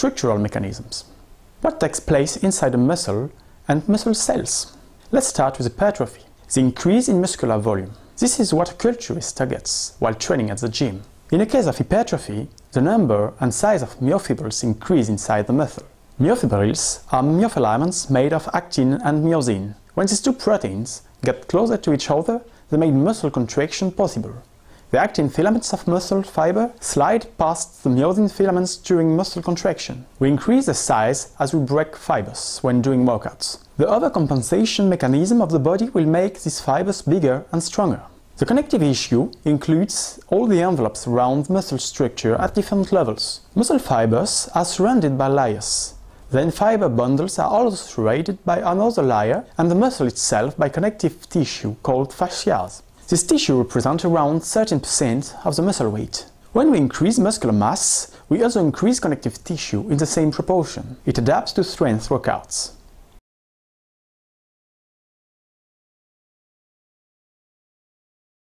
structural mechanisms. What takes place inside a muscle and muscle cells? Let's start with hypertrophy, the increase in muscular volume. This is what a culturist targets while training at the gym. In the case of hypertrophy, the number and size of myofibrils increase inside the muscle. Myofibrils are myofilaments made of actin and myosin. When these two proteins get closer to each other, they make muscle contraction possible. The actin filaments of muscle fiber slide past the myosin filaments during muscle contraction. We increase the size as we break fibers when doing workouts. The overcompensation mechanism of the body will make these fibers bigger and stronger. The connective tissue includes all the envelopes around muscle structure at different levels. Muscle fibers are surrounded by layers. Then fiber bundles are also surrounded by another layer and the muscle itself by connective tissue called fascias. This tissue represents around 13% of the muscle weight. When we increase muscular mass, we also increase connective tissue in the same proportion. It adapts to strength workouts.